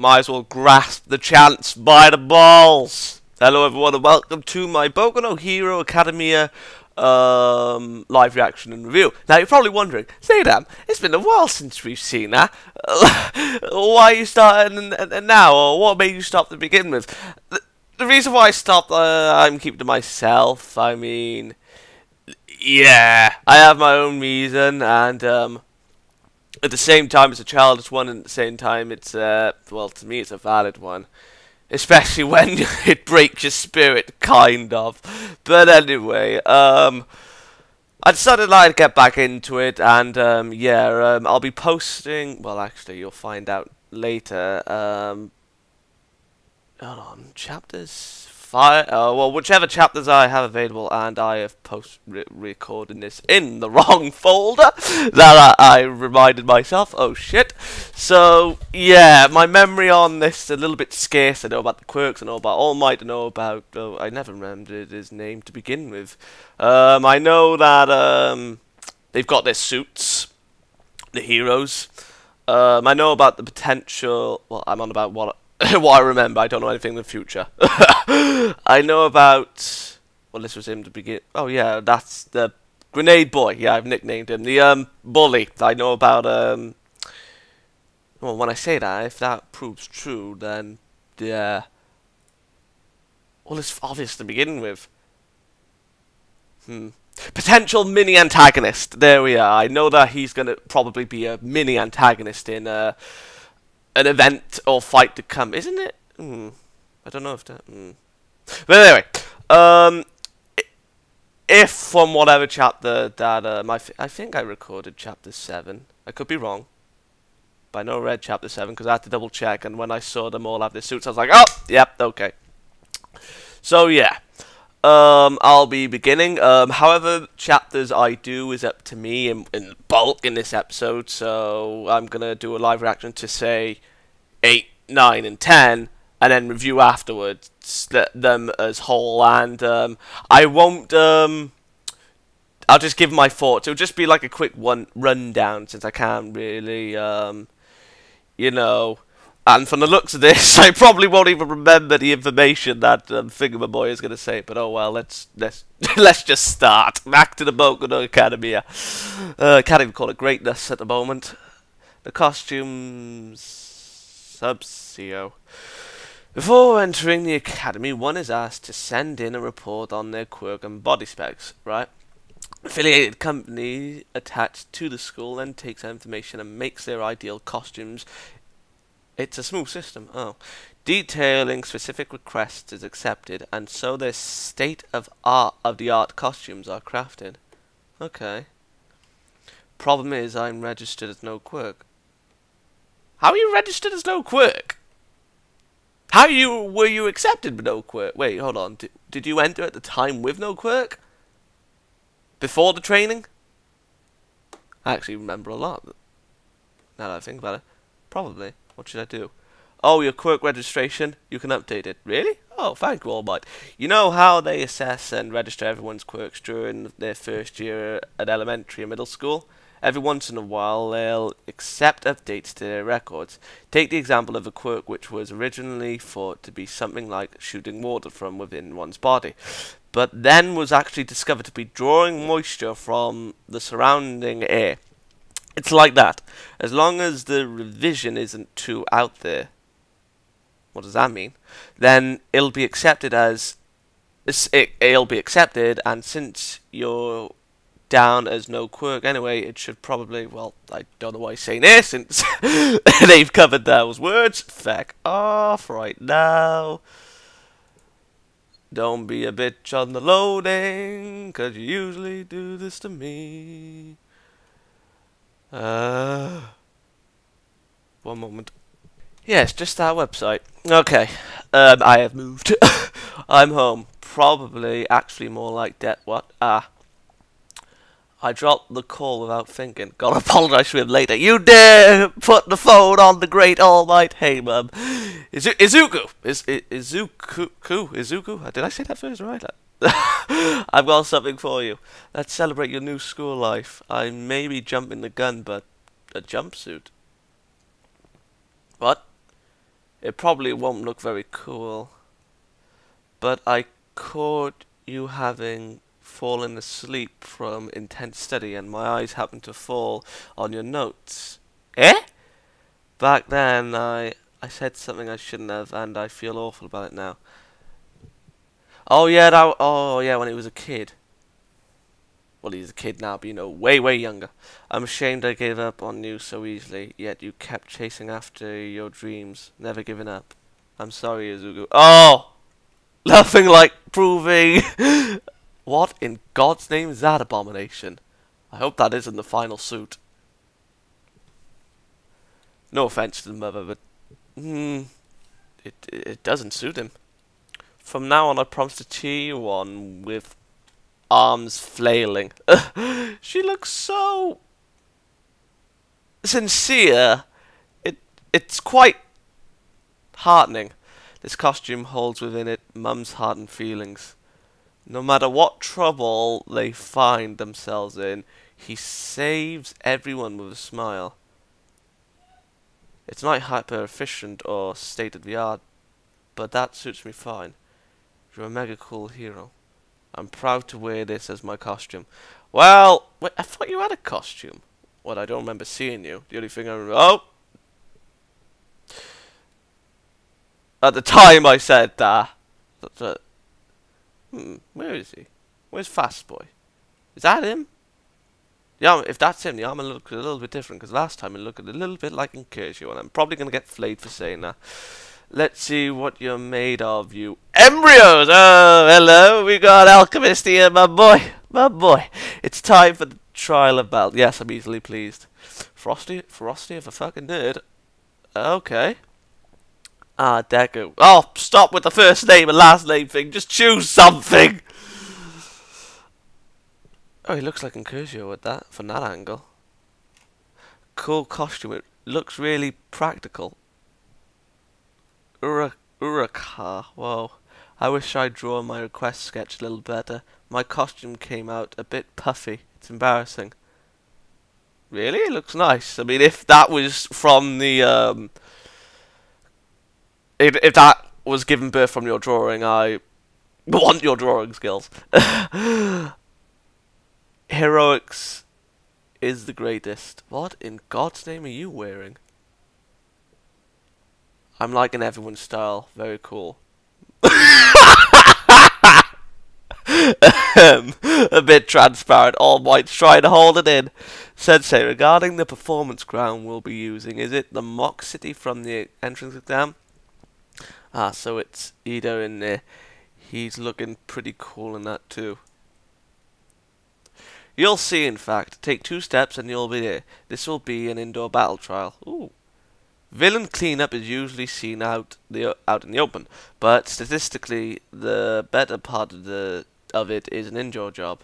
might as well grasp the chance by the balls. Hello everyone and welcome to my Boku no Hero Academia um, live reaction and review. Now you're probably wondering, Xaydam, it's been a while since we've seen that. why are you starting now, or what made you stop to begin with? The, the reason why I stopped, uh, I'm keeping to myself. I mean, yeah, I have my own reason, and um, at the same time, it's a childish one, and at the same time, it's uh, well, to me, it's a valid one. Especially when it breaks your spirit, kind of. But anyway, um, I decided I'd get back into it, and um, yeah, um, I'll be posting. Well, actually, you'll find out later. Um, hold on, chapters five, uh, well, whichever chapters I have available, and I have post re recording this in the wrong folder that I, I, reminded myself. Oh shit! So yeah, my memory on this is a little bit scarce. I know about the quirks, I know about All Might, I know about. Oh, I never remembered his name to begin with. Um, I know that um, they've got their suits, the heroes. Um, I know about the potential. Well, I'm on about what what I remember. I don't know anything in the future. I know about. Well, this was him to begin. Oh yeah, that's the grenade boy. Yeah, I've nicknamed him the um bully. I know about um. Well, when I say that, if that proves true, then yeah. Well, it's obvious to begin with. Hmm. Potential mini antagonist. There we are. I know that he's gonna probably be a mini antagonist in uh an event or fight to come, isn't it? Hmm. I don't know if that. Hmm. But anyway, um, if from whatever chapter that um, I, th I think I recorded chapter seven. I could be wrong. But I know I read chapter seven because I had to double check, and when I saw them all have their suits, I was like, oh, yep, okay. So yeah. Um, I'll be beginning. Um, however, chapters I do is up to me in, in bulk in this episode, so I'm gonna do a live reaction to say eight, nine, and ten, and then review afterwards them as whole. And um, I won't. Um, I'll just give my thoughts. It'll just be like a quick one rundown since I can't really, um, you know and from the looks of this, I probably won't even remember the information that um, Boy is going to say. But oh well, let's let's let's just start. Back to the Boku no Academia. Uh, can't even call it greatness at the moment. The costumes, Sub-Zero. Before entering the academy, one is asked to send in a report on their quirk and body specs. Right. Affiliated company attached to the school then takes that information and makes their ideal costumes it's a smooth system. Oh. Detailing specific requests is accepted, and so their state of art of the art costumes are crafted. Okay. Problem is, I'm registered as no quirk. How are you registered as no quirk? How you were you accepted with no quirk? Wait, hold on. Did, did you enter at the time with no quirk? Before the training? I actually remember a lot. Now that I think about it. Probably. What should I do? Oh, your quirk registration, you can update it. Really? Oh, thank you, Might. You know how they assess and register everyone's quirks during their first year at elementary and middle school? Every once in a while, they'll accept updates to their records. Take the example of a quirk which was originally thought to be something like shooting water from within one's body, but then was actually discovered to be drawing moisture from the surrounding air. It's like that. As long as the revision isn't too out there, what does that mean? Then it'll be accepted as it, it'll be accepted, and since you're down as no quirk anyway, it should probably, well, I don't know why he's saying this, since they've covered those words. Feck off right now. Don't be a bitch on the loading, cause you usually do this to me. Uh, one moment. Yes, just our website. Okay, um, I have moved. I'm home. Probably, actually, more like debt. What? Ah. I dropped the call without thinking. Gotta apologize to him later. You dare put the phone on the great all might. Hey, mum. Izu Izuku. Is Izuku. Izuku. Uh, did I say that first right? I've got something for you. Let's celebrate your new school life. I may be jumping the gun, but a jumpsuit. What? It probably won't look very cool. But I caught you having fallen asleep from intense study and my eyes happened to fall on your notes. Eh? Back then I I said something I shouldn't have and I feel awful about it now. Oh yeah, that, oh yeah, when he was a kid. Well, he's a kid now, but you know, way, way younger. I'm ashamed I gave up on you so easily, yet you kept chasing after your dreams, never giving up. I'm sorry, Izuku. Oh! Nothing like proving... what in God's name is that abomination? I hope that isn't the final suit. No offense to the mother, but... Hmm... It, it doesn't suit him. From now on, I promise to cheer you on with arms flailing. she looks so sincere. It it's quite heartening. This costume holds within it Mum's heart and feelings. No matter what trouble they find themselves in, he saves everyone with a smile. It's not hyper efficient or state of the art, but that suits me fine. You're a mega cool hero. I'm proud to wear this as my costume. Well, wait, I thought you had a costume. What, I don't remember seeing you. The only thing I remember... Oh! At the time I said that. Uh, hmm, where is he? Where's Fast Boy? Is that him? Yeah, if that's him, the armor looks a little bit different, because last time it looked a little bit like Incursio, and I'm probably going to get flayed for saying that. Let's see what you're made of, you embryos! Oh, hello, we got Alchemist here, my boy, my boy. It's time for the trial of battle. Yes, I'm easily pleased. Frosty, Frosty of a fucking nerd. Okay. Ah, Deku. Oh, stop with the first name and last name thing. Just choose something. Oh, he looks like Incursio with that, from that angle. Cool costume. It looks really practical. Ura Uraka. Whoa. I wish I'd drawn my request sketch a little better. My costume came out a bit puffy. It's embarrassing. Really? It looks nice. I mean, if that was from the, um... If, if that was given birth from your drawing, I want your drawing skills. Heroics is the greatest. What in God's name are you wearing? I'm liking everyone's style. Very cool. a bit transparent. All Might's trying to hold it in. Sensei, regarding the performance ground we'll be using, is it the Mock City from the entrance exam? Ah, so it's Ido in there. He's looking pretty cool in that too. You'll see, in fact. Take two steps and you'll be there. This will be an indoor battle trial. Ooh. Villain cleanup is usually seen out the out in the open, but statistically, the better part of the of it is an indoor job.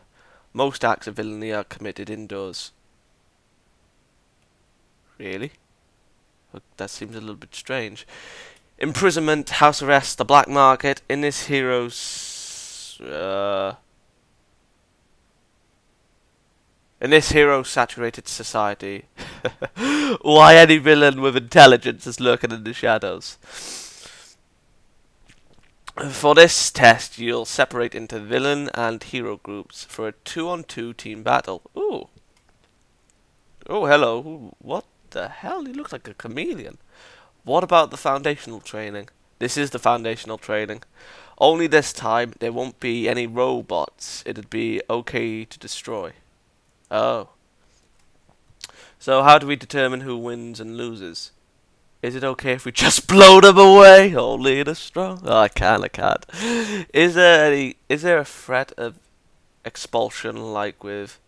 Most acts of villainy are committed indoors. Really? That seems a little bit strange. Imprisonment, house arrest, the black market. In this hero's uh, In this hero-saturated society, why any villain with intelligence is lurking in the shadows? For this test, you'll separate into villain and hero groups for a two-on-two 2 team battle. Ooh. Oh, hello. What the hell? You look like a chameleon. What about the foundational training? This is the foundational training. Only this time, there won't be any robots. It'd be okay to destroy. Oh. So how do we determine who wins and loses? Is it okay if we just blow them away? Only the strong. Oh, I can't. I can't. Is there any? Is there a threat of expulsion like with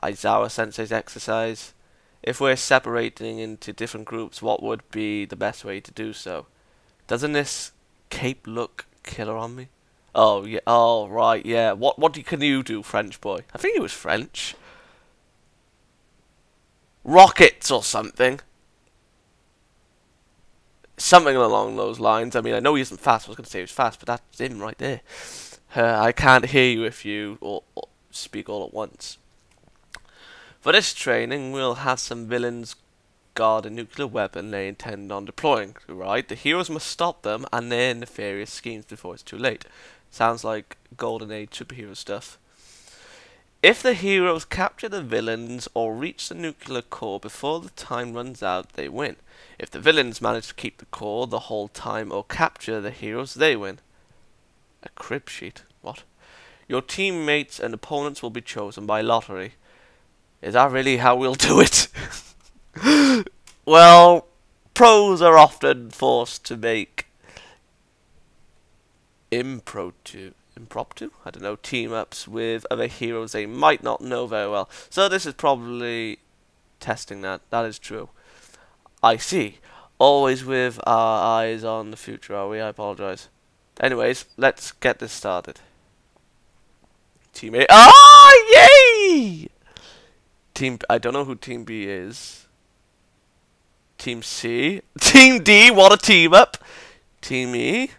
Aizawa Sensei's exercise? If we're separating into different groups, what would be the best way to do so? Doesn't this cape look killer on me? Oh yeah. Oh right. Yeah. What what can you do, French boy? I think he was French. Rockets or something. Something along those lines. I mean, I know he isn't fast. I was going to say he was fast, but that's him right there. Uh, I can't hear you if you or, or speak all at once. For this training, we'll have some villains guard a nuclear weapon they intend on deploying, right? The heroes must stop them and their nefarious schemes before it's too late. Sounds like Golden Age superhero stuff. If the heroes capture the villains or reach the nuclear core before the time runs out, they win. If the villains manage to keep the core the whole time or capture the heroes, they win. A crib sheet? What? Your teammates and opponents will be chosen by lottery. Is that really how we'll do it? well, pros are often forced to make impromptu, impromptu, I don't know, team ups with other heroes they might not know very well. So this is probably testing that. That is true. I see. Always with our eyes on the future, are we? I apologize. Anyways, let's get this started. Teammate. Ah, yay! Team. I don't know who Team B is. Team C. Team D. What a team up. Team E.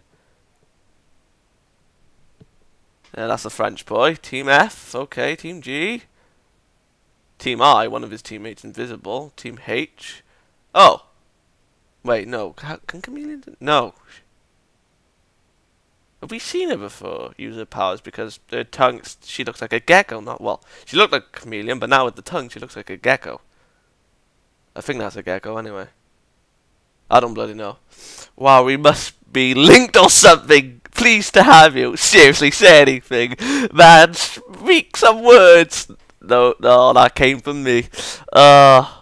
Yeah, that's a French boy. Team F. Okay. Team G. Team I. One of his teammates invisible. Team H. Oh. Wait, no. Can chameleons? No. Have we seen her before use her powers? Because her tongue, she looks like a gecko. Not well. She looked like a chameleon, but now with the tongue, she looks like a gecko. I think that's a gecko anyway. I don't bloody know. Wow, we must be linked or something. Pleased to have you. Seriously, say anything. Man, speak some words. No, no, that came from me. Uh,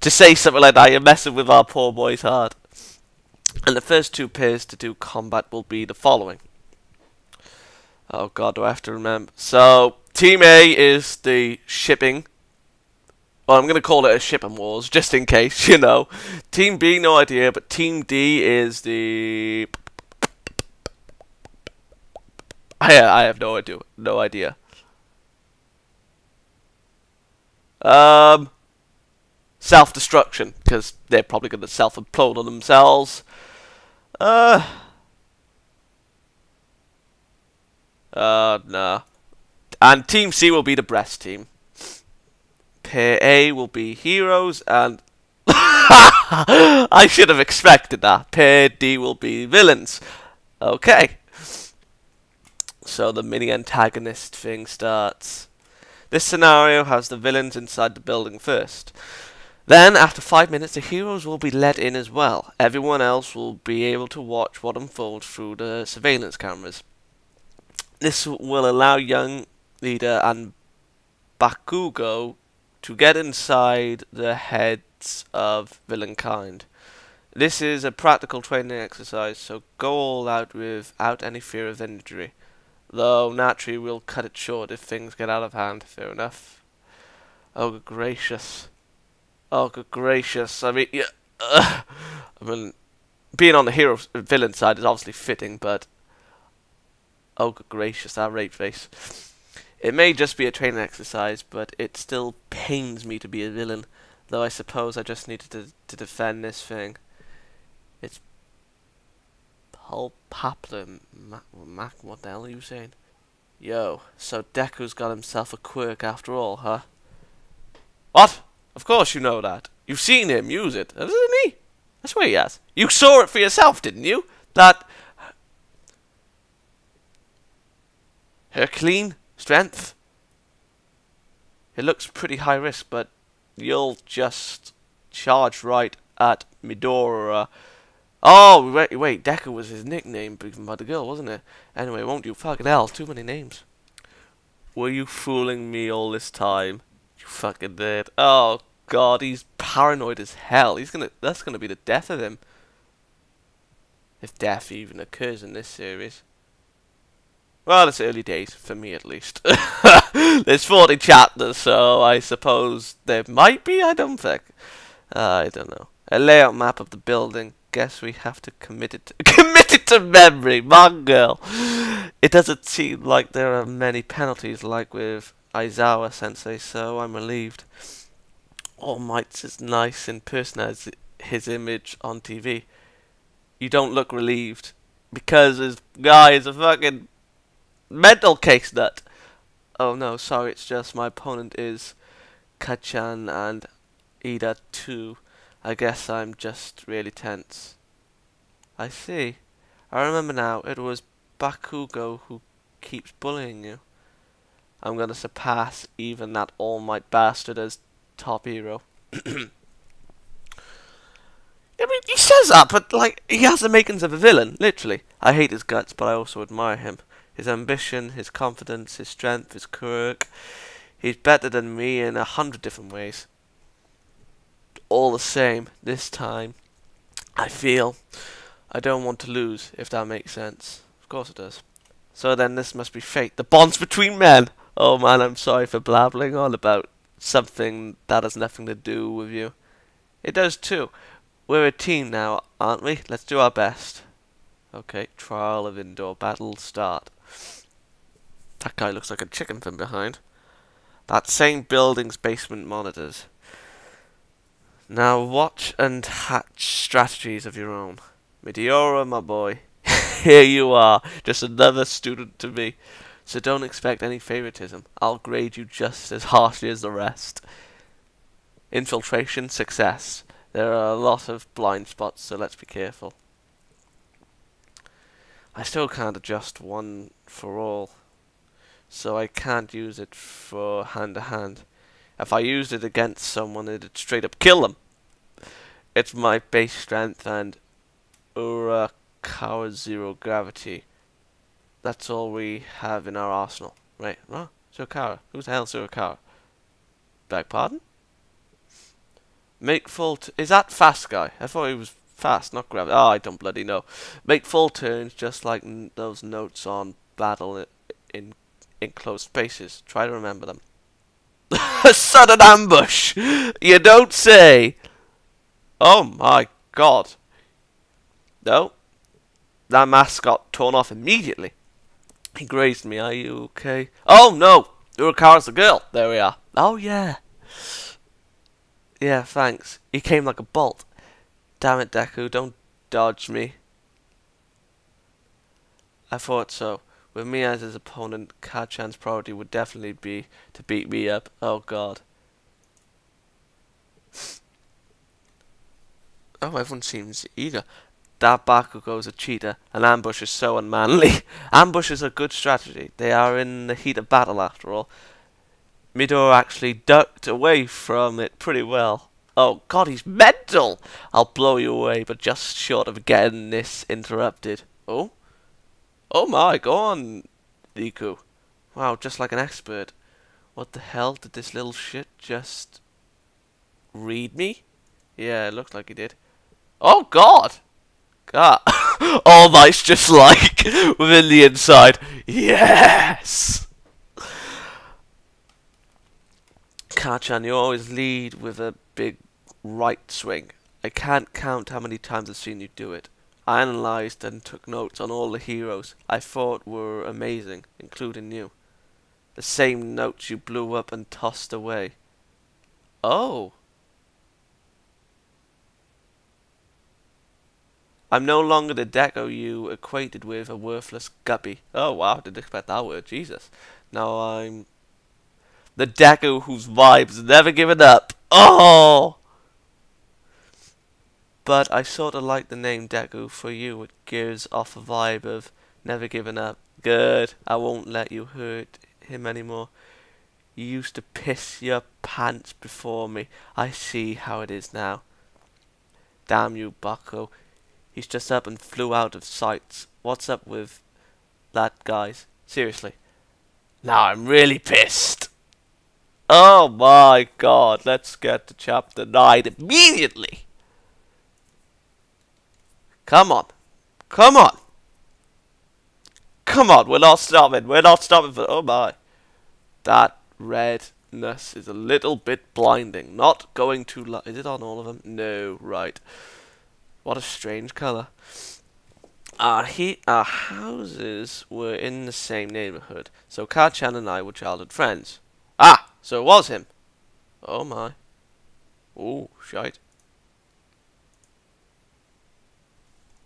to say something like that, you're messing with our poor boy's heart. And the first two pairs to do combat will be the following. Oh god, do I have to remember? So, Team A is the shipping. Well, I'm going to call it a shipping wars, just in case, you know. Team B, no idea, but Team D is the... I, I have no idea. No idea. Um, self-destruction, because they're probably going to self-implode on themselves. Uh. Uh, nah. And Team C will be the breast team. Pair A will be heroes, and I should have expected that. Pair D will be villains. Okay. So the mini antagonist thing starts. This scenario has the villains inside the building first. Then, after five minutes, the heroes will be let in as well. Everyone else will be able to watch what unfolds through the surveillance cameras. This will allow young leader and Bakugo to get inside the heads of villain kind. This is a practical training exercise, so go all out without any fear of injury. Though, naturally, we'll cut it short if things get out of hand. Fair enough. Oh, gracious. Oh, good gracious. I mean, yeah. Uh, I mean, being on the hero villain side is obviously fitting, but. Oh, good gracious, that rape face. It may just be a training exercise, but it still pains me to be a villain. Though I suppose I just needed to, to defend this thing. It's. Pulpapler. Mac, Mac, what the hell are you saying? Yo, so Deku's got himself a quirk after all, huh? What? Of course you know that. You've seen him use it, hasn't he? I swear he has. You saw it for yourself, didn't you? That Herculean strength. It looks pretty high risk, but you'll just charge right at Midora. Oh, wait, wait, Deku was his nickname by the girl, wasn't it? Anyway, won't you? Fucking hell, too many names. Were you fooling me all this time? You fucking did. Oh, god, he's paranoid as hell. He's gonna that's gonna be the death of him. If death even occurs in this series. Well, it's early days, for me at least. There's 40 chapters, so I suppose there might be, I don't think. Uh, I don't know. A layout map of the building. Guess we have to commit it to, commit it to memory, my girl. It doesn't seem like there are many penalties like with Aizawa sensei, so I'm relieved. All Might's as nice in person as his image on TV. You don't look relieved because this guy is a fucking mental case nut. Oh no, sorry, it's just my opponent is Kacchan and Ida too. I guess I'm just really tense. I see. I remember now. It was Bakugo who keeps bullying you. I'm gonna surpass even that all might bastard as top hero. I mean, he says that, but like he has the makings of a villain, literally. I hate his guts, but I also admire him. His ambition, his confidence, his strength, his quirk. He's better than me in a hundred different ways. All the same, this time, I feel I don't want to lose, if that makes sense. Of course it does. So then this must be fate. The bonds between men! Oh man, I'm sorry for blabbling on about something that has nothing to do with you. It does too. We're a team now, aren't we? Let's do our best. Okay, trial of indoor battle start. That guy looks like a chicken from behind. That same building's basement monitors. Now watch and hatch strategies of your own. Meteora, my boy. Here you are, just another student to me. So don't expect any favoritism. I'll grade you just as harshly as the rest. Infiltration, success. There are a lot of blind spots, so let's be careful. I still can't adjust one for all, so I can't use it for hand to hand. If I used it against someone, it'd straight up kill them. It's my base strength and Urakawa zero gravity. That's all we have in our arsenal. Right, huh? Suakawa. Who the hell's Suakawa? Beg pardon? Make full. is that fast guy? I thought he was fast, not gravity. Oh, ah, I don't bloody know. Make full turns just like those notes on battle in enclosed spaces. Try to remember them. Sudden ambush! You don't say! Oh my god. No. That mask got torn off immediately. He grazed me. Are you okay? Oh no! Urakawa's the girl. There we are. Oh yeah. Yeah, thanks. He came like a bolt. Damn it, Deku, don't dodge me. I thought so. With me as his opponent, Kacchan's priority would definitely be to beat me up. Oh god. Oh, everyone seems eager. That Bakugo's a cheater. An ambush is so unmanly. ambush is a good strategy. They are in the heat of battle, after all. Midor actually ducked away from it pretty well. Oh god, he's mental! I'll blow you away, but just short of getting this interrupted. Oh? Oh my, go on, Riku. Wow, just like an expert. What the hell did this little shit just read me? Yeah, it looked like he did. Oh god! God. All Might's just like within the inside. Yes! Kacchan, you always lead with a big right swing. I can't count how many times I've seen you do it. I analysed and took notes on all the heroes I thought were amazing, including you. The same notes you blew up and tossed away. Oh. I'm no longer the Deku you equated with a worthless guppy. Oh wow, didn't expect that word, Jesus. Now I'm the Deku whose vibes never given up. Oh! But I sort of like the name Deku for you. It gives off a vibe of never giving up. Good. I won't let you hurt him anymore. You used to piss your pants before me. I see how it is now. Damn you, Bucko. He's just up and flew out of sight. What's up with that, guys? Seriously. Now I'm really pissed. Oh my god, let's get to chapter 9 immediately! Come on. Come on! Come on, we're not stopping. We're not stopping for... Oh my. That redness is a little bit blinding. Not going too. Is it on all of them? No, right. What a strange colour. Our, he our houses were in the same neighbourhood, so Kacchan and I were childhood friends. Ah! So it was him. Oh my. Oh, shite.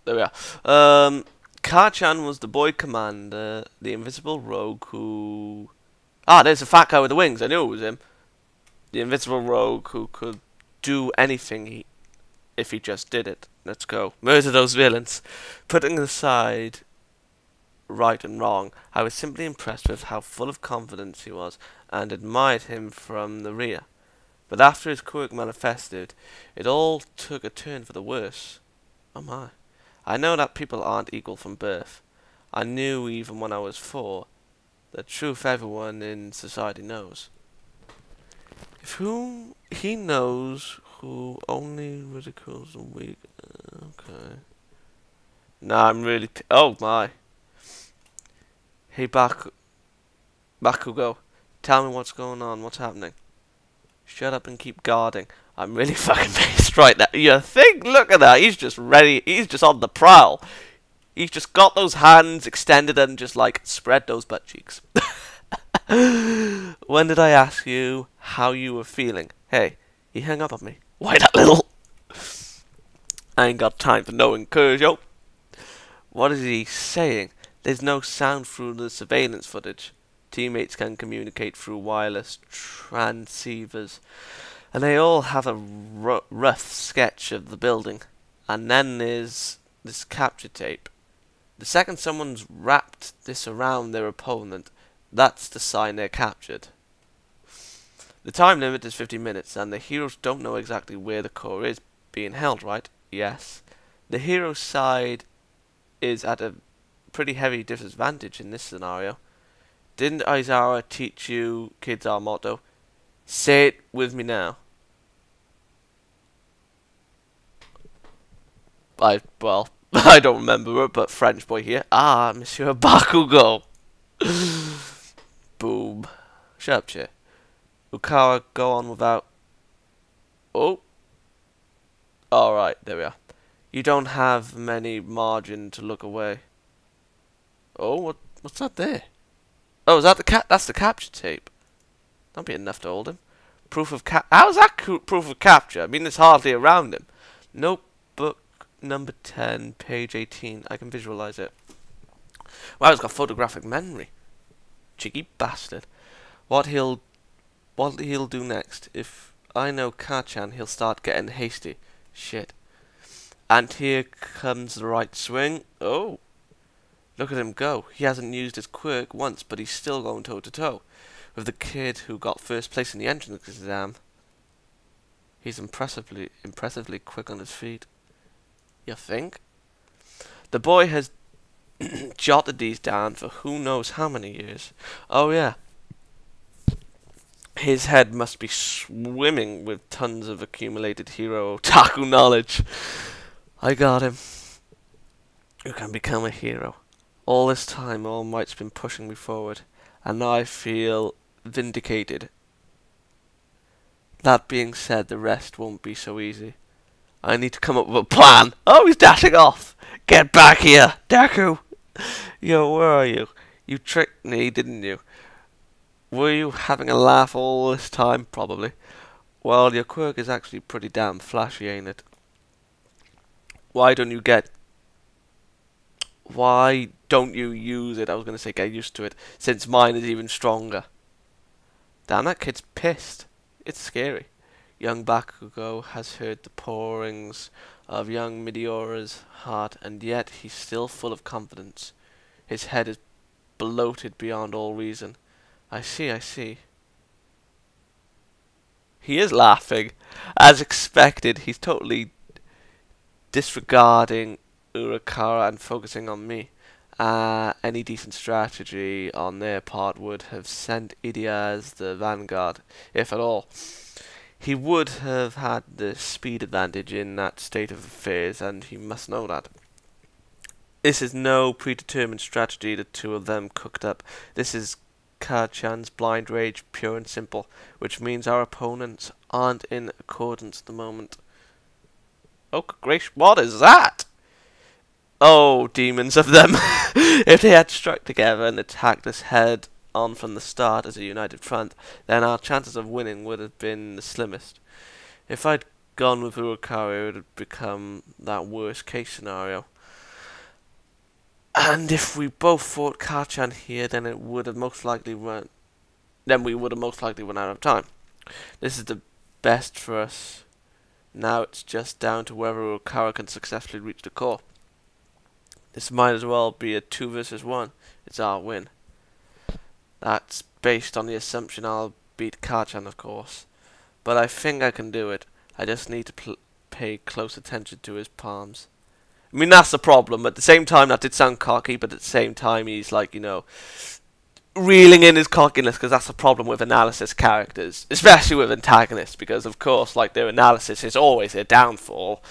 There we are. Um, Kacchan was the boy commander, the invisible rogue who... Ah, there's a fat guy with the wings. I knew it was him. The invisible rogue who could do anything he, if he just did it. Let's go. Murder those villains. Putting aside right and wrong, I was simply impressed with how full of confidence he was and admired him from the rear. But after his quirk manifested, it all took a turn for the worse. Oh my. I know that people aren't equal from birth. I knew even when I was four. The truth everyone in society knows. If whom he knows who only ridicules the weak. Okay. Nah, I'm really. oh my. Hey, Baku. Bakugo, tell me what's going on. What's happening? Shut up and keep guarding. I'm really fucking pissed right now. You think? Look at that. He's just ready. He's just on the prowl. He's just got those hands extended and just like spread those butt cheeks. when did I ask you how you were feeling? Hey, he hung up on me. Why that little? I ain't got time for no yo. What is he saying? There's no sound through the surveillance footage. Teammates can communicate through wireless transceivers. And they all have a rough sketch of the building. And then there's this capture tape. The second someone's wrapped this around their opponent, that's the sign they're captured. The time limit is 50 minutes, and the heroes don't know exactly where the core is being held, right? Yes. The hero side is at a pretty heavy disadvantage in this scenario. Didn't Aizawa teach you kids our motto? Say it with me now. I, well, I don't remember it, but French boy here. Ah, Monsieur Bakugo. Boom. Shut up, chair. Ukara go on without... Oh. Alright, there we are. You don't have many margin to look away. Oh, what, what's that there? Oh, is that the cat? That's the capture tape. That'll be enough to hold him. Proof of cap. How's that proof of capture? I mean, there's hardly around him. Notebook number 10, page 18. I can visualize it. Wow, he's got photographic memory. Cheeky bastard. What he'll what he'll do next. If I know Kacchan, he'll start getting hasty. Shit. And here comes the right swing. Oh. Look at him go. He hasn't used his quirk once, but he's still going toe to toe with the kid who got first place in the entrance exam. He's impressively impressively quick on his feet. You think? The boy has jotted these down for who knows how many years. Oh yeah, his head must be swimming with tons of accumulated hero otaku knowledge. I got him. You can become a hero. All this time, All Might's been pushing me forward, and now I feel vindicated. That being said, the rest won't be so easy. I need to come up with a plan. Oh, he's dashing off. Get back here, Deku. Yo, where are you? You tricked me, didn't you? Were you having a laugh all this time? Probably. Well, your quirk is actually pretty damn flashy, ain't it? Why don't you get... Why don't you use it? I was going to say get used to it, since mine is even stronger. Damn, that kid's pissed. It's scary. Young Bakugo has heard the pourings of young Midoriya's heart, and yet he's still full of confidence. His head is bloated beyond all reason. I see, I see. He is laughing. As expected, he's totally disregarding Urakara and focusing on me. Uh, any decent strategy on their part would have sent Idia as the vanguard, if at all. He would have had the speed advantage in that state of affairs, and he must know that. This is no predetermined strategy the two of them cooked up. This is Kacchan's blind rage, pure and simple, which means our opponents aren't in accordance at the moment. Oh, gracious, what is that? Oh, demons of them! if they had struck together and attacked us head on from the start as a united front, then our chances of winning would have been the slimmest. If I'd gone with Urakara, it would have become that worst case scenario. And if we both fought Kacchan here, then it would have most likely run. Then we would have most likely run out of time. This is the best for us. Now it's just down to whether Urukara can successfully reach the core. This might as well be a 2 versus 1. It's our win. That's based on the assumption I'll beat Kacchan, of course. But I think I can do it. I just need to pay close attention to his palms. I mean, that's the problem. At the same time, that did sound cocky, but at the same time, he's like, you know, reeling in his cockiness because that's the problem with analysis characters, especially with antagonists, because of course, like their analysis is always their downfall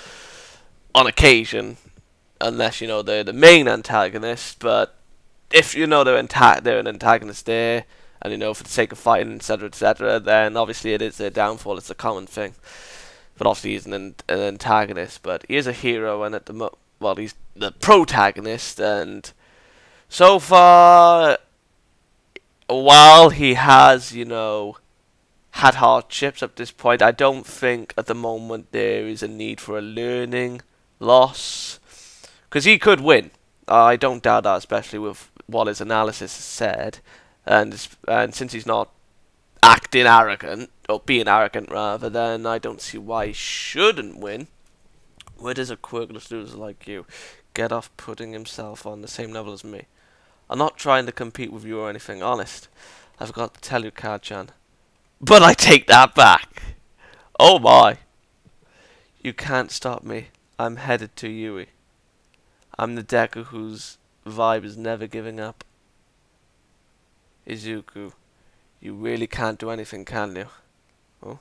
on occasion, unless you know they're the main antagonist. But if you know they're, anta- they're an antagonist there, and you know for the sake of fighting, etc., etc., then obviously it is their downfall. It's a common thing. But obviously he's an, an antagonist, but he is a hero, and at the mo- well, he's the protagonist, and so far while he has, you know, had hardships up this point, I don't think at the moment there is a need for a learning loss. Because he could win. I don't doubt that, especially with what his analysis has said. And, and since he's not acting arrogant, or being arrogant rather, then I don't see why he shouldn't win. Where does a quirkless loser like you get off putting himself on the same level as me? I'm not trying to compete with you or anything, honest. I forgot to tell you, Kacchan. But I take that back. Oh my. You can't stop me. I'm headed to Yui. I'm the Deku whose vibe is never giving up. Izuku, you really can't do anything, can you? Oh.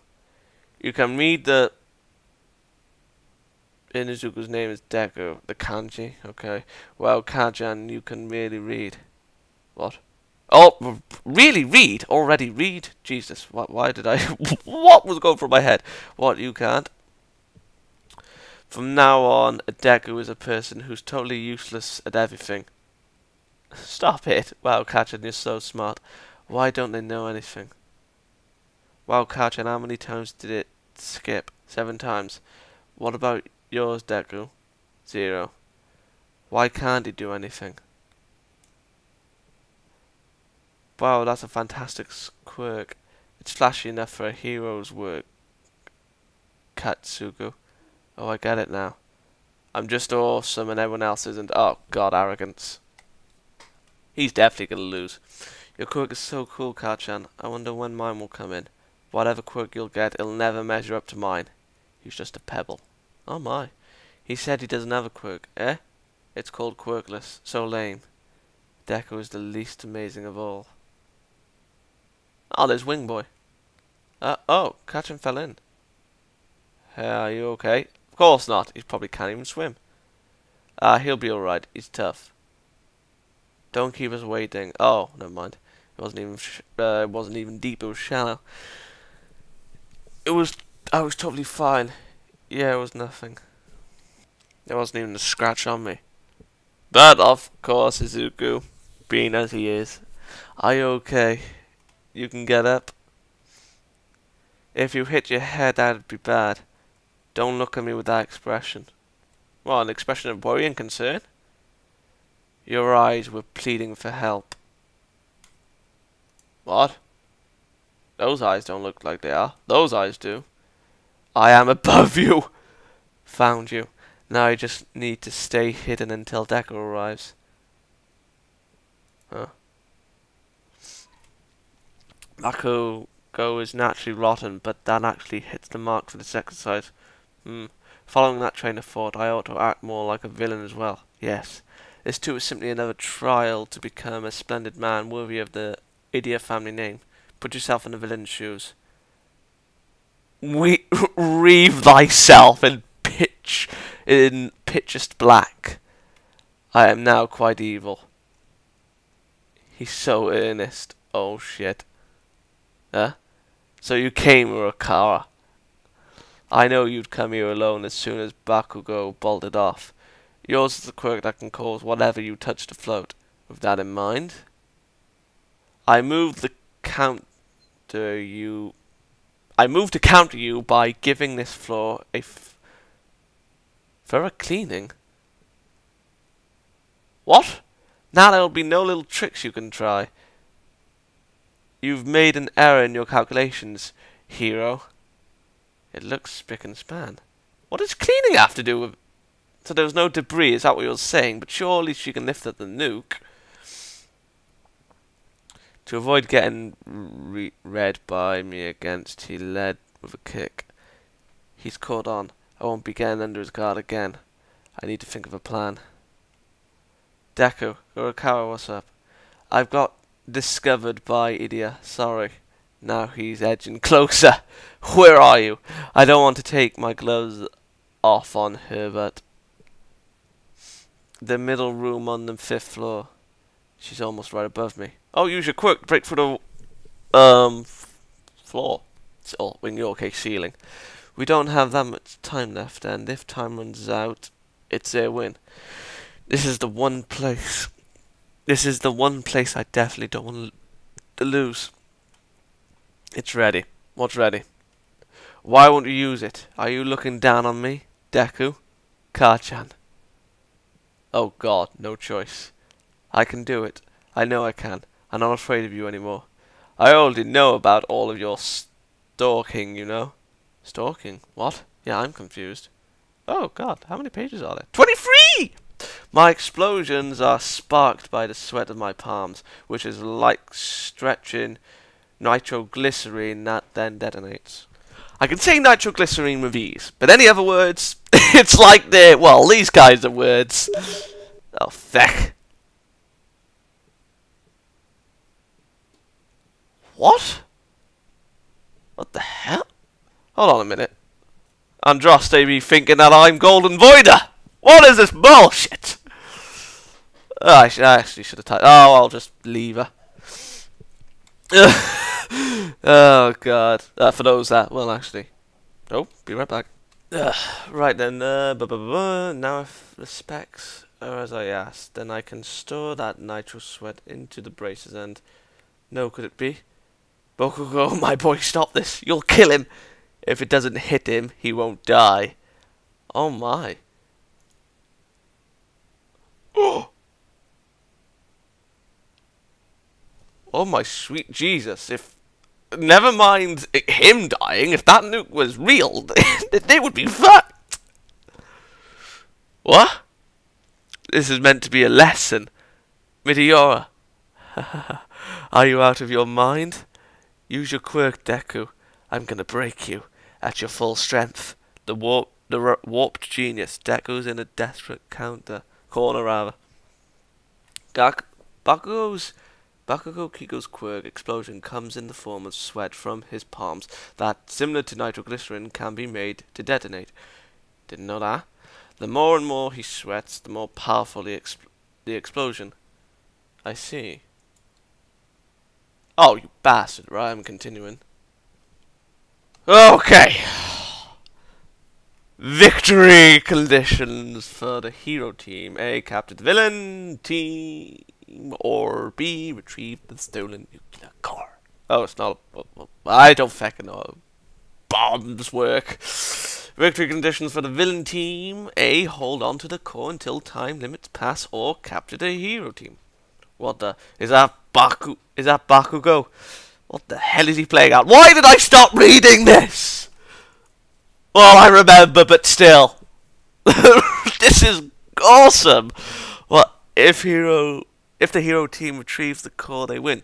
You can read the Inuzuka's name is Deku. The kanji, okay. Well, Kacchan, you can really read. What? Oh, really read? Already read? Jesus, what, why did I... what was going through my head? What, you can't? From now on, a Deku is a person who's totally useless at everything. Stop it. Wow, Kacchan, you're so smart. Why don't they know anything? Wow, Kacchan, how many times did it skip? Seven times. What about Yours, Deku. Zero. Why can't he do anything? Wow, that's a fantastic quirk. It's flashy enough for a hero's work. Katsugo. Oh, I get it now. I'm just awesome and everyone else isn't. Oh, God, arrogance. He's definitely going to lose. Your quirk is so cool, Kacchan. I wonder when mine will come in. Whatever quirk you'll get, it'll never measure up to mine. He's just a pebble. Oh my. He said he doesn't have a quirk. Eh? It's called quirkless. So lame. Deku is the least amazing of all. Oh, there's Wing Boy. Uh, oh, Kacchan fell in. Uh, are you okay? Of course not. He probably can't even swim. Ah, uh, he'll be alright. He's tough. Don't keep us waiting. Oh, never mind. It wasn't even. Uh, it wasn't even deep. It was shallow. It was. I was totally fine. Yeah, it was nothing. There wasn't even a scratch on me. But, of course, Izuku, being as he is, are you okay? You can get up? If you hit your head, that'd be bad. Don't look at me with that expression. Well, an expression of worry and concern? Your eyes were pleading for help. What? Those eyes don't look like they are. Those eyes do. I am above you. Found you. Now I just need to stay hidden until Deku arrives. Huh. Mako Go is naturally rotten, but that actually hits the mark for this exercise. Hmm. Following that train of thought, I ought to act more like a villain as well. Yes. This too is simply another trial to become a splendid man worthy of the Idia family name. Put yourself in the villain's shoes we reave thyself in pitch in pitchest black. I am now quite evil. He's so earnest. Oh shit. Huh? So you came, Urukara. I know you'd come here alone as soon as Bakugo bolted off. Yours is the quirk that can cause whatever you touch to float. With that in mind, I moved the counter you I move to counter you by giving this floor a thorough cleaning. What? Now there will be no little tricks you can try. You've made an error in your calculations, hero. It looks spick and span. What does cleaning have to do with... So there was no debris, is that what you're saying? But surely she can lift up the nuke. To avoid getting re read by me against, he led with a kick. He's caught on. I won't be getting under his guard again. I need to think of a plan. Deku, Urakawa, what's up? I've got discovered by Iida. Sorry. Now he's edging closer. Where are you? I don't want to take my gloves off on her, but the middle room on the fifth floor. She's almost right above me. Oh, use your quirk break for the um floor. So, in your case, ceiling. We don't have that much time left, and if time runs out, it's a win. This is the one place. This is the one place I definitely don't want to lose. It's ready. What's ready? Why won't you use it? Are you looking down on me? Deku? Kacchan? Oh god, no choice. I can do it. I know I can. I'm not afraid of you anymore. I already know about all of your stalking, you know. Stalking? What? Yeah, I'm confused. Oh god, how many pages are there? 23! My explosions are sparked by the sweat of my palms, which is like stretching nitroglycerine that then detonates. I can say nitroglycerine with ease, but any other words, it's like they're, well, these kinds of words. Oh, feck. What? What the hell? Hold on a minute. Andraste be thinking that I'm Golden Voider. What is this bullshit? Oh, I, should, I actually should have typed. Oh, I'll just leave her. oh god. Uh, for those that well actually. Oh, be right back. Uh, right then, uh, now if the specs are as I asked, then I can store that nitro sweat into the braces and... No, could it be? Bakugo, oh, my boy, stop this. You'll kill him. If it doesn't hit him, he won't die. Oh my. Oh! Oh my sweet Jesus, if... Never mind him dying, if that nuke was real, they would be fucked! What? This is meant to be a lesson. Meteora. Are you out of your mind? Use your quirk, Deku. I'm gonna break you. At your full strength. The warp, the warped genius. Deku's in a desperate counter corner, rather. Gak Bakugo's Bakugo Kiko's quirk explosion comes in the form of sweat from his palms that, similar to nitroglycerin, can be made to detonate. Didn't know that. The more and more he sweats, the more powerful the, exp the explosion. I see. Oh, you bastard, right? I'm continuing. Okay. Victory conditions for the hero team. A. Capture the villain team. Or B. Retrieve the stolen nuclear core. Oh, it's not. I don't fucking know. Bombs work. Victory conditions for the villain team. A. Hold on to the core until time limits pass or capture the hero team. What the? Is that Baku? Is that Bakugo? What the hell is he playing at? Why did I stop reading this? Well, I remember, but still. this is awesome. Well, if hero, if the hero team retrieves the core, they win.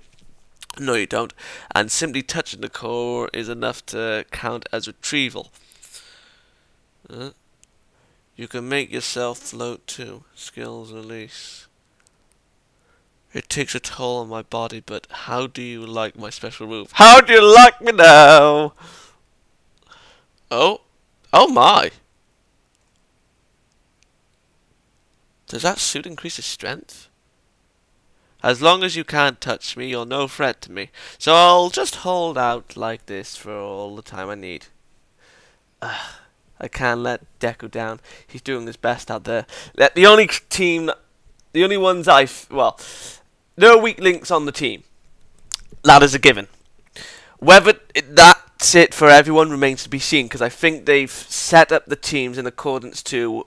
No, you don't. And simply touching the core is enough to count as retrieval. Uh, you can make yourself float too. Skills release. It takes a toll on my body, but how do you like my special move? How do you like me now? Oh. Oh my. Does that suit increase his strength? As long as you can't touch me, you're no threat to me. So I'll just hold out like this for all the time I need. Uh, I can't let Deku down. He's doing his best out there. The only team, the only ones I, well, are weak links on the team. That is a given. Whether that's it for everyone remains to be seen because I think they've set up the teams in accordance to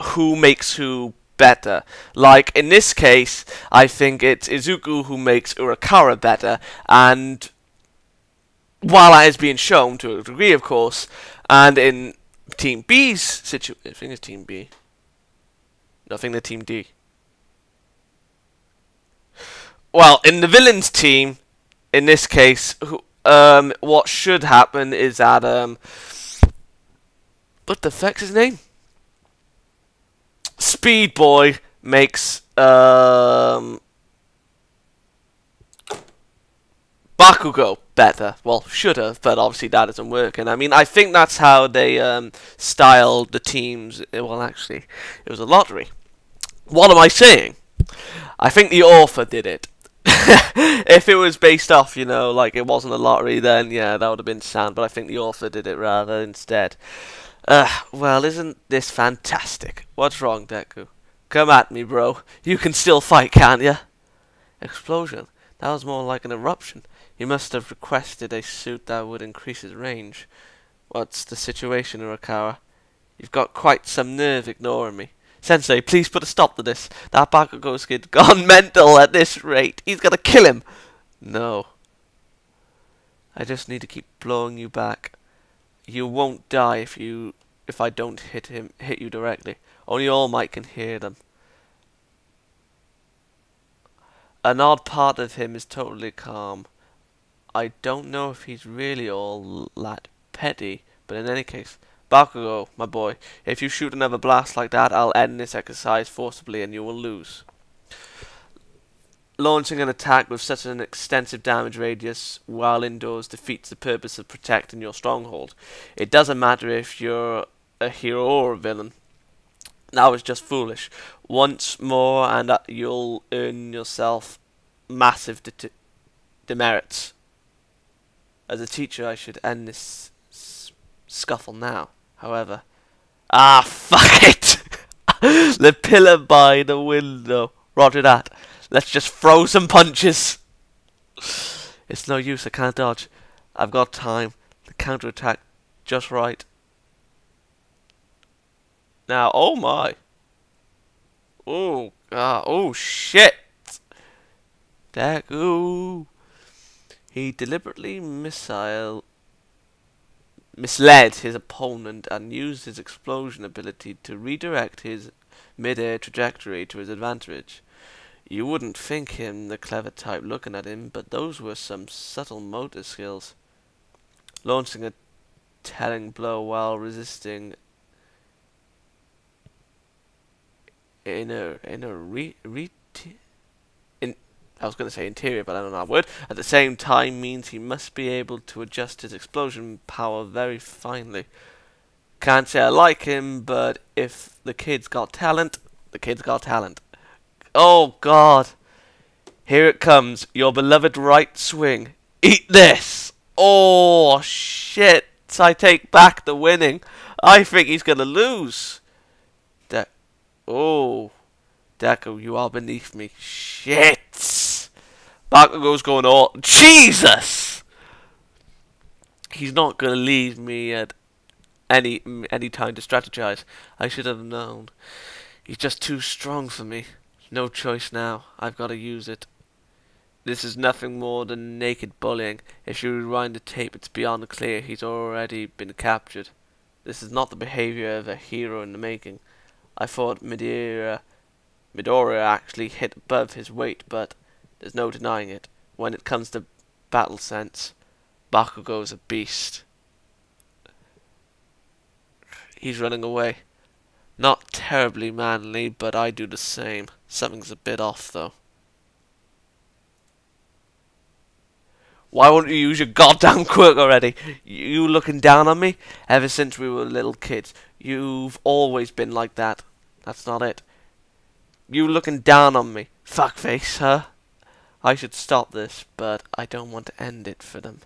who makes who better. Like in this case, I think it's Izuku who makes Urakawa better, and while that is being shown to a degree, of course, and in Team B's situation. I think it's Team B. No, I think they're Team D. Well, in the villain's team, in this case, um, what should happen is that um, what the fuck's his name? Speed Boy makes um, Bakugo better. Well, should have, but obviously that isn't working. I mean, I think that's how they um, styled the teams. Well, actually, it was a lottery. What am I saying? I think the author did it. if it was based off, you know, like it wasn't a lottery, then yeah, that would have been sound. But I think the author did it rather instead. Uh, well, isn't this fantastic? What's wrong, Deku? Come at me, bro. You can still fight, can't you? Explosion. That was more like an eruption. He must have requested a suit that would increase his range. What's the situation, Urakawa? You've got quite some nerve ignoring me. Sensei, please put a stop to this. That Bakugo's kid gone mental at this rate. He's gonna kill him. No. I just need to keep blowing you back. You won't die if you if I don't hit him hit you directly. Only All Might can hear them. An odd part of him is totally calm. I don't know if he's really all that petty, but in any case, Bakugo, my boy, if you shoot another blast like that, I'll end this exercise forcibly and you will lose. Launching an attack with such an extensive damage radius while indoors defeats the purpose of protecting your stronghold. It doesn't matter if you're a hero or a villain. That was just foolish. Once more, and uh, you'll earn yourself massive de demerits. As a teacher, I should end this scuffle now. However, ah, fuck it! the pillar by the window. Roger that. Let's just throw some punches. It's no use. I can't dodge. I've got time. The counterattack just right. Now, oh my. Oh, ah, oh shit. Deku. He deliberately missile misled his opponent and used his explosion ability to redirect his mid-air trajectory to his advantage. You wouldn't think him the clever type looking at him, but those were some subtle motor skills. Launching a telling blow while resisting in a in a re, re I was going to say interior, but I don't know that word, at the same time means he must be able to adjust his explosion power very finely. Can't say I like him, but if the kid's got talent, the kid's got talent. Oh, God. Here it comes, your beloved right swing. Eat this! Oh, shit. I take back the winning. I think he's going to lose. De oh. Deku, you are beneath me. Shit! Bakugo's going, oh, Jesus! He's not going to leave me at any any time to strategize. I should have known. He's just too strong for me. No choice now. I've got to use it. This is nothing more than naked bullying. If you rewind the tape, it's beyond clear he's already been captured. This is not the behavior of a hero in the making. I thought Midoriya, Midoriya actually hit above his weight, but there's no denying it. When it comes to battle sense, Bakugo's a beast. He's running away. Not terribly manly, but I do the same. Something's a bit off, though. Why won't you use your goddamn quirk already? You looking down on me? Ever since we were little kids, you've always been like that. That's not it. You looking down on me. Fuckface, huh? I should stop this, but I don't want to end it for them.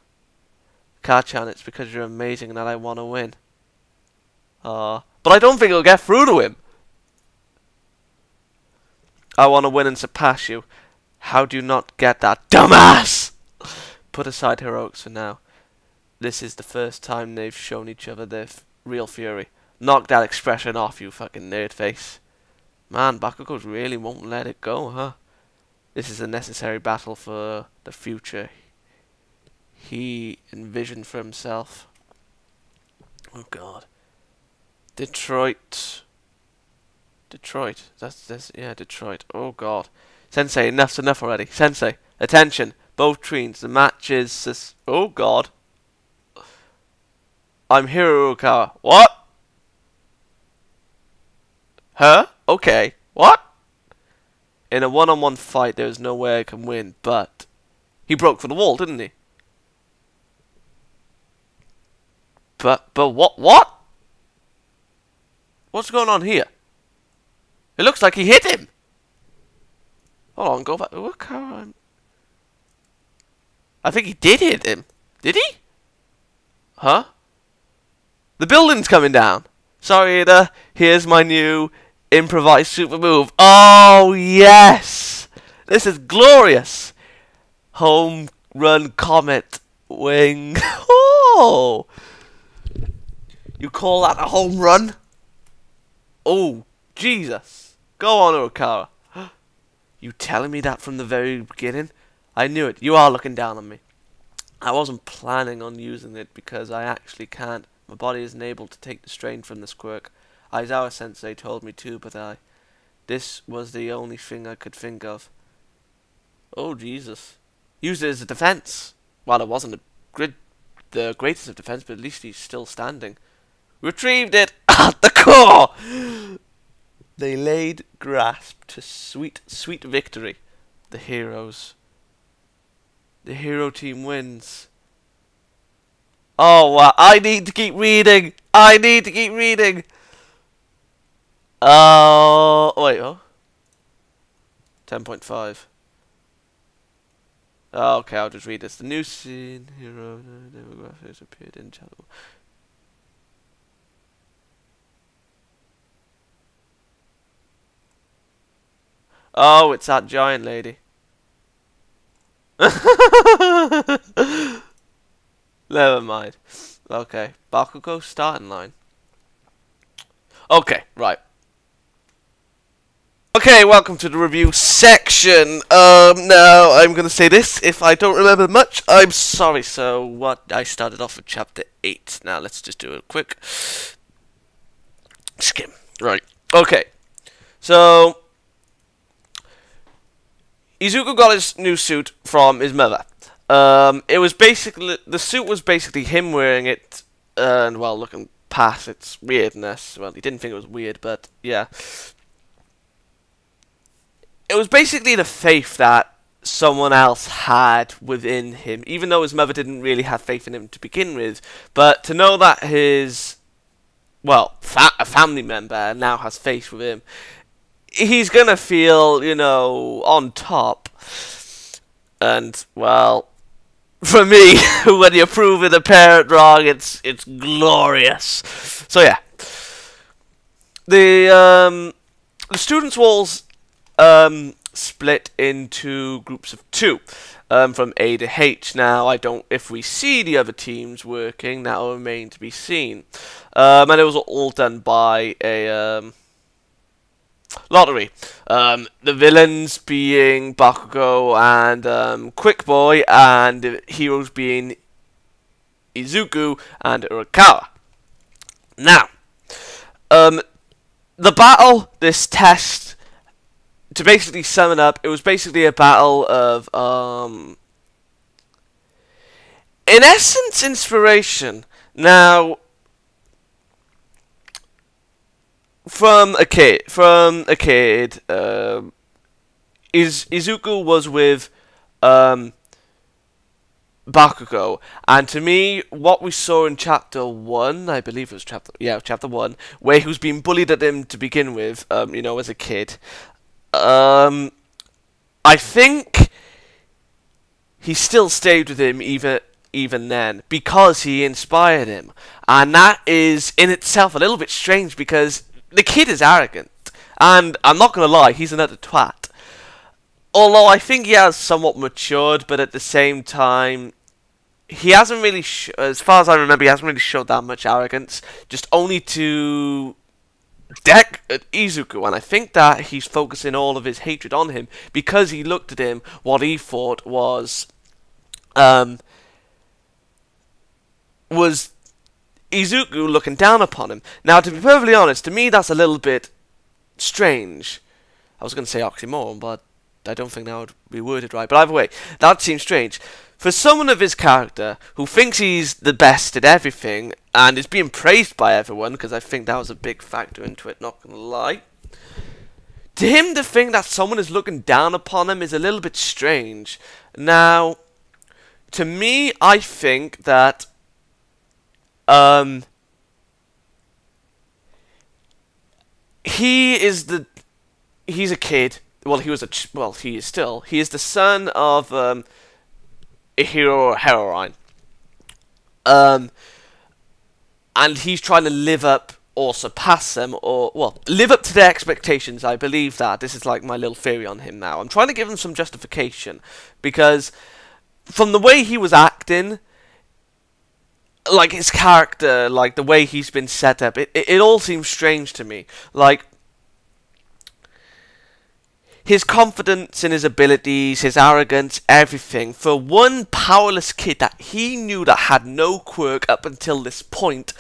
Kacchan, it's because you're amazing that I want to win. Uh, but I don't think I'll get through to him. I want to win and surpass you. How do you not get that, dumbass? Put aside heroics for now. This is the first time they've shown each other their real fury. Knock that expression off, you fucking nerd face. Man, Bakugo's really won't let it go, huh? This is a necessary battle for the future he envisioned for himself. Oh god. Detroit. Detroit. That's that's yeah, Detroit. Oh god. Sensei, enough's enough already. Sensei, attention. Both trains. The match is Oh god. I'm Hiro Urukawa. What? Huh? Okay. What? In a one-on-one fight, there's no way I can win, but he broke for the wall, didn't he? But but what what? What's going on here? It looks like he hit him. Hold on, go back. Look how I'm. I think he did hit him. Did he? Huh? The building's coming down. Sorry, Iida. Here's my new improvised super move. Oh, yes! This is glorious! Home run comet wing. oh! You call that a home run? Oh, Jesus. Go on, Okara. You telling me that from the very beginning? I knew it. You are looking down on me. I wasn't planning on using it because I actually can't. My body isn't able to take the strain from this quirk. Aizawa sensei told me to, but I. This was the only thing I could think of. Oh, Jesus. Used it as a defense. Well, it wasn't grid, the greatest of defense, but at least he's still standing. Retrieved it at the core! They laid grasp to sweet, sweet victory. The heroes. The hero team wins. Oh, wow. I need to keep reading. I need to keep reading. Oh, wait, oh. 10.5. Oh, ah, okay, I'll just read this. The new scene hero demographics appeared in chapter. Oh, it's that giant lady. Never mind. Okay, Bakugo starting line. Okay, right. Okay, welcome to the review section. Um, now I'm to say this. If I don't remember much, I'm sorry. So, what I started off with chapter 8. Now, let's just do a quick skim. Right. Okay. So, Izuku got his new suit from his mother. Um, it was basically the suit was basically him wearing it, and well, looking past its weirdness. Well, he didn't think it was weird, but yeah, it was basically the faith that someone else had within him, even though his mother didn't really have faith in him to begin with. But to know that his well, fa a family member now has faith with him he's gonna feel, you know, on top. And well, for me, when you prove it a parent wrong, it's it's glorious. So yeah, the um, the students' walls um, split into groups of two. Um, from A to H. Now, I don't. If we see the other teams working, that will remain to be seen. Um, and it was all done by a um, lottery. Um, the villains being Bakugo and um, Quick Boy, and the heroes being Izuku and Urakawa. Now, um, the battle, this test, to basically sum it up, it was basically a battle of, um, in essence, inspiration. Now, from a kid, from a kid, um, Iz- Izuku was with um, Bakugo, and to me, what we saw in chapter one, I believe it was chapter, yeah, chapter one, where he was being bullied at him to begin with, um, you know, as a kid. Um, I think he still stayed with him even even then because he inspired him, and that is in itself a little bit strange because the kid is arrogant, and I'm not gonna lie, he's another twat. Although I think he has somewhat matured, but at the same time, he hasn't really, as far as I remember, he hasn't really showed that much arrogance. Just only to deck at Izuku, and I think that he's focusing all of his hatred on him because he looked at him what he thought was, um, was Izuku looking down upon him. Now, to be perfectly honest, to me that's a little bit strange. I was going to say oxymoron, but I don't think that would be worded right. But either way, that seems strange. For someone of his character, who thinks he's the best at everything, and is being praised by everyone, because I think that was a big factor into it, not to lie. To him to think that someone is looking down upon him is a little bit strange. Now, to me, I think that um, he is the he's a kid. Well, he was a well, he is still. He is the son of um, a hero or heroine. Um, and he's trying to live up or surpass them or well live up to their expectations. I believe that. This is like my little theory on him now. I'm trying to give him some justification because from the way he was acting like his character like the way he's been set up it, it, it all seems strange to me. Like his confidence in his abilities, his arrogance, everything, for one powerless kid that he knew that had no quirk up until this point,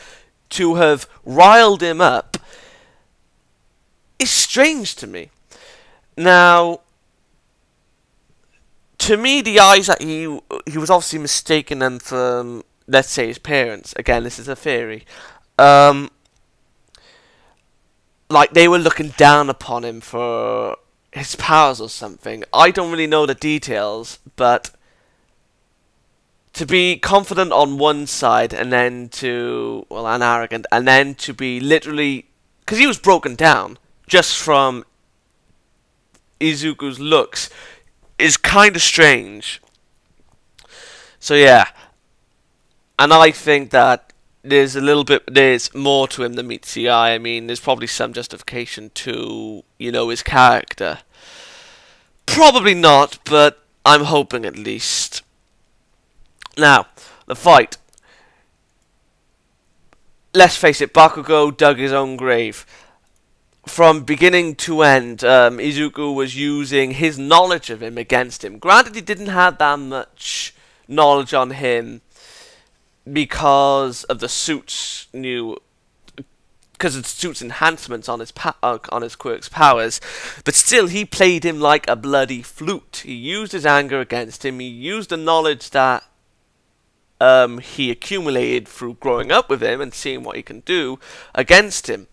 to have riled him up is strange to me. Now, to me, the eyes that he he was obviously mistaken them for, um, let's say, his parents. Again, this is a theory. Um, like they were looking down upon him for his powers or something. I don't really know the details, but to be confident on one side and then to well and arrogant and then to be literally because he was broken down just from Izuku's looks is kind of strange. So yeah, and I think that there's a little bit there's more to him than meets the eye. I mean, there's probably some justification to you know his character. Probably not, but I'm hoping at least. Now, the fight. Let's face it, Bakugo dug his own grave. From beginning to end, um, Izuku was using his knowledge of him against him. Granted, he didn't have that much knowledge on him because of the suit's new because of suit's enhancements on his uh, on his quirk's powers, but still he played him like a bloody flute. He used his anger against him. He used the knowledge that um, he accumulated through growing up with him and seeing what he can do against him.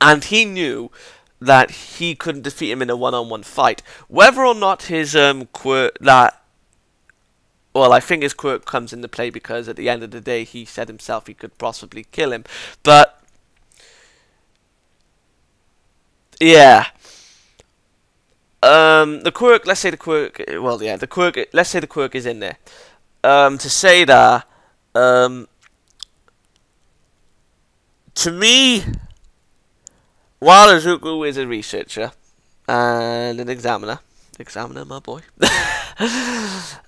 And he knew that he couldn't defeat him in a one-on-one fight. Whether or not his um, quirk that well, I think his quirk comes into play because at the end of the day, he said himself he could possibly kill him. But yeah, um, the quirk. Let's say the quirk. Well, yeah, the quirk. Let's say the quirk is in there um, to say that um, to me, while Izuku is a researcher and an examiner, examiner, my boy,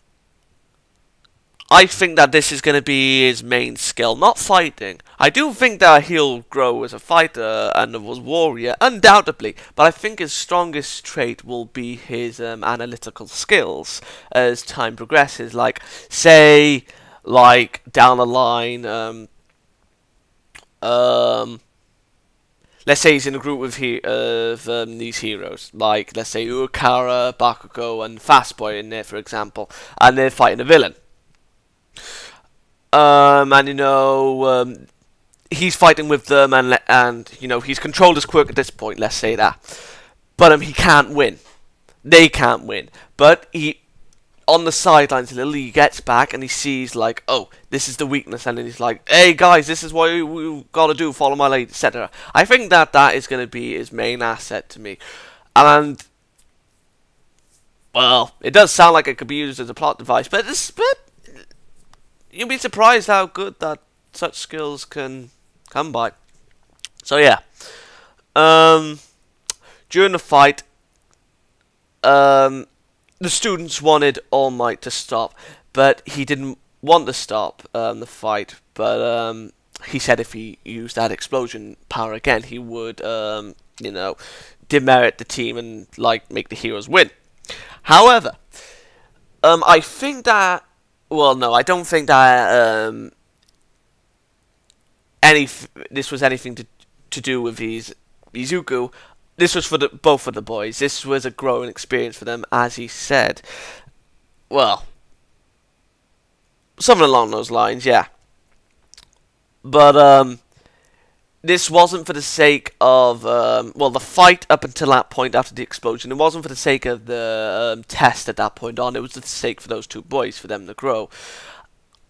I think that this is going to be his main skill, not fighting. I do think that he'll grow as a fighter and as a warrior, undoubtedly, but I think his strongest trait will be his um, analytical skills as time progresses. Like, say, like down the line, um, um, let's say he's in a group of he of um, these heroes, like let's say Urahara, Bakugo, and Fastboy in there, for example, and they're fighting a villain. Um, and you know, um, he's fighting with them, and and you know, he's controlled his quirk at this point. Let's say that, but um, he can't win. They can't win. But he, on the sidelines, a little, he gets back and he sees like, oh, this is the weakness, and then he's like, hey guys, this is what we, gotta do. Follow my lead, etc. I think that that is going to be his main asset to me, and. Well, it does sound like it could be used as a plot device, but it's but you'll be surprised how good that such skills can come by. So yeah, um, during the fight, um, the students wanted All Might to stop, but he didn't want to stop um, the fight. But um, he said if he used that explosion power again, he would, um, you know, demerit the team and like make the heroes win. However, um, I think that well, no, I don't think that um, any this was anything to to do with these Izuku. This was for the both of the boys. This was a growing experience for them, as he said. Well, something along those lines, yeah. But um, this wasn't for the sake of um, well, the fight up until that point after the explosion. It wasn't for the sake of the um, test at that point on. It was the sake for those two boys for them to grow.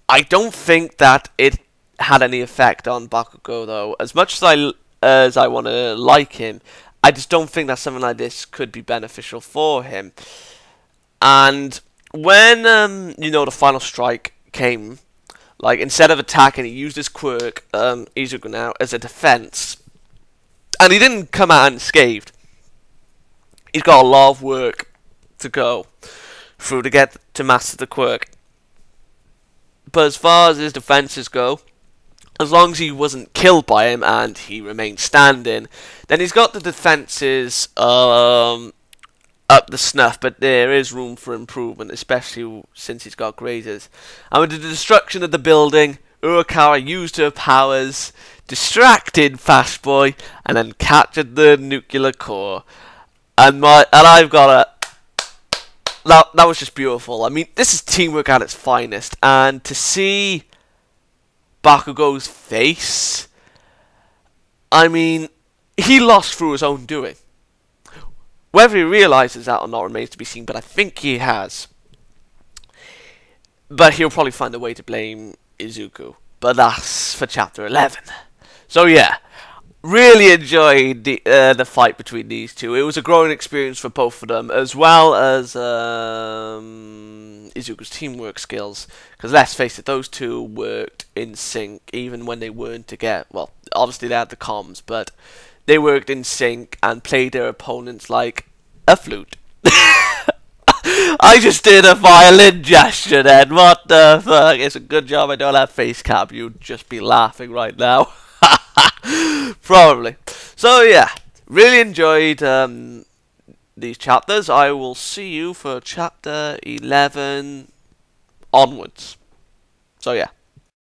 I don't think that it had any effect on Bakugo though. As much as I as I want to like him, I just don't think that something like this could be beneficial for him. And when um, you know the final strike came, like instead of attacking, he used his quirk, um, Izuku now, as a defense, and he didn't come out unscathed. He's got a lot of work to go through to get to master the quirk. But as far as his defenses go, as long as he wasn't killed by him and he remained standing, then he's got the defenses um, up the snuff, but there is room for improvement, especially since he's got grazers. And with the destruction of the building, Urakawa used her powers, distracted Fast Boy, and then captured the nuclear core. And my and I've got a that that was just beautiful. I mean, this is teamwork at its finest, and to see Bakugo's face. I mean, he lost through his own doing. Whether he realizes that or not remains to be seen, but I think he has. But he'll probably find a way to blame Izuku. But that's for chapter 11. So yeah, really enjoyed the uh, the fight between these two. It was a growing experience for both of them, as well as um, Izuku's teamwork skills. Because let's face it, those two worked in sync, even when they weren't together. Well, obviously they had the comms, but they worked in sync and played their opponents like a flute. I just did a violin gesture then. What the fuck? It's a good job I don't have face cap. You'd just be laughing right now. Probably. So yeah, really enjoyed um, these chapters. I will see you for chapter 11 onwards. So yeah.